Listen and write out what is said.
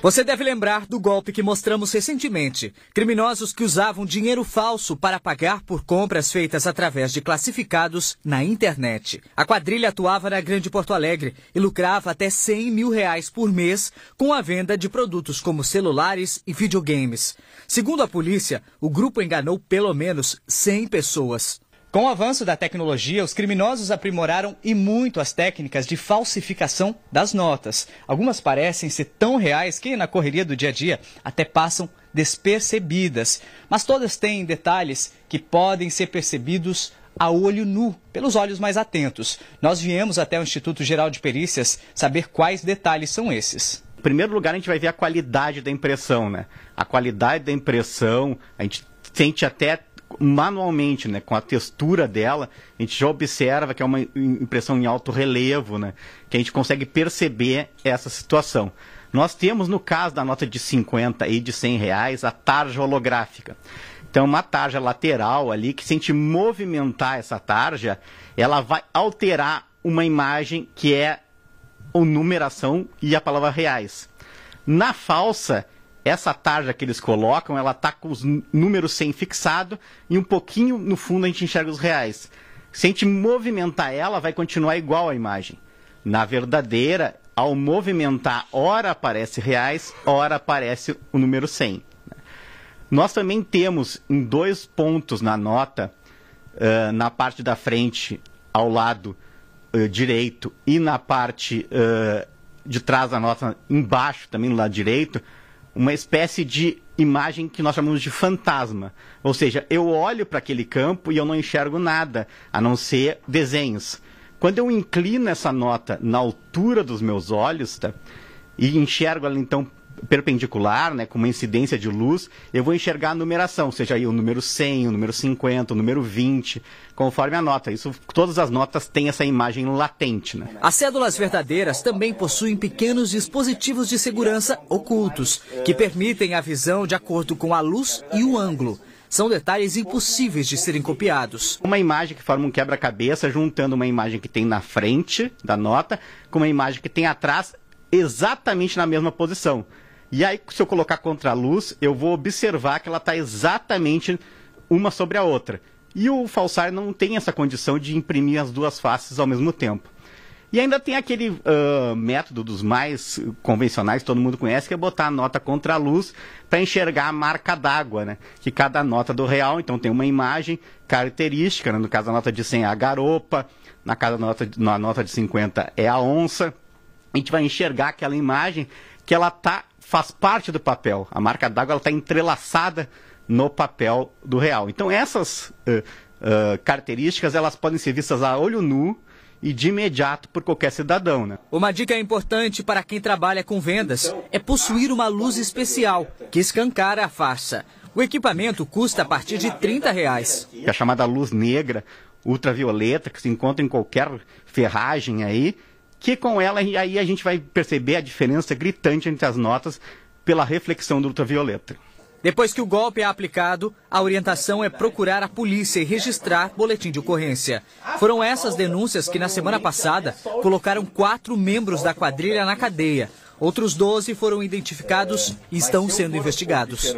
Você deve lembrar do golpe que mostramos recentemente. Criminosos que usavam dinheiro falso para pagar por compras feitas através de classificados na internet. A quadrilha atuava na Grande Porto Alegre e lucrava até 100 mil reais por mês com a venda de produtos como celulares e videogames. Segundo a polícia, o grupo enganou pelo menos 100 pessoas. Com o avanço da tecnologia, os criminosos aprimoraram e muito as técnicas de falsificação das notas. Algumas parecem ser tão reais que, na correria do dia a dia, até passam despercebidas. Mas todas têm detalhes que podem ser percebidos a olho nu, pelos olhos mais atentos. Nós viemos até o Instituto Geral de Perícias saber quais detalhes são esses. Em primeiro lugar, a gente vai ver a qualidade da impressão, né? A qualidade da impressão, a gente sente até manualmente, né, com a textura dela, a gente já observa que é uma impressão em alto relevo, né, que a gente consegue perceber essa situação. Nós temos, no caso da nota de 50 e de 100 reais, a tarja holográfica. Então, uma tarja lateral ali, que se a gente movimentar essa tarja, ela vai alterar uma imagem que é a numeração e a palavra reais. Na falsa, essa tarja que eles colocam, ela tá com os números 100 fixado e um pouquinho no fundo a gente enxerga os reais. Se a gente movimentar ela, vai continuar igual a imagem. Na verdadeira, ao movimentar, ora aparece reais, ora aparece o número 100. Nós também temos em dois pontos na nota, uh, na parte da frente, ao lado uh, direito, e na parte uh, de trás da nota, embaixo, também no lado direito, uma espécie de imagem que nós chamamos de fantasma. Ou seja, eu olho para aquele campo e eu não enxergo nada, a não ser desenhos. Quando eu inclino essa nota na altura dos meus olhos, tá? e enxergo ela então perpendicular, né, com uma incidência de luz, eu vou enxergar a numeração, seja aí o número 100, o número 50, o número 20, conforme a nota. Isso, todas as notas têm essa imagem latente. Né? As cédulas verdadeiras também possuem pequenos dispositivos de segurança ocultos, que permitem a visão de acordo com a luz e o ângulo. São detalhes impossíveis de serem copiados. Uma imagem que forma um quebra-cabeça, juntando uma imagem que tem na frente da nota com uma imagem que tem atrás, exatamente na mesma posição. E aí, se eu colocar contra a luz, eu vou observar que ela está exatamente uma sobre a outra. E o falsário não tem essa condição de imprimir as duas faces ao mesmo tempo. E ainda tem aquele uh, método dos mais convencionais, todo mundo conhece, que é botar a nota contra a luz para enxergar a marca d'água, né? Que cada nota do real, então tem uma imagem característica, né? no caso a nota de 100 é a garopa, na, cada nota, na nota de 50 é a onça. A gente vai enxergar aquela imagem que ela tá faz parte do papel. A marca d'água está entrelaçada no papel do real. Então essas uh, uh, características elas podem ser vistas a olho nu e de imediato por qualquer cidadão. Né? Uma dica importante para quem trabalha com vendas é possuir uma luz especial que escancara a farsa. O equipamento custa a partir de 30 reais. É a chamada luz negra ultravioleta que se encontra em qualquer ferragem aí que com ela aí a gente vai perceber a diferença gritante entre as notas pela reflexão do ultravioleta. Depois que o golpe é aplicado, a orientação é procurar a polícia e registrar boletim de ocorrência. Foram essas denúncias que, na semana passada, colocaram quatro membros da quadrilha na cadeia. Outros 12 foram identificados e estão sendo investigados.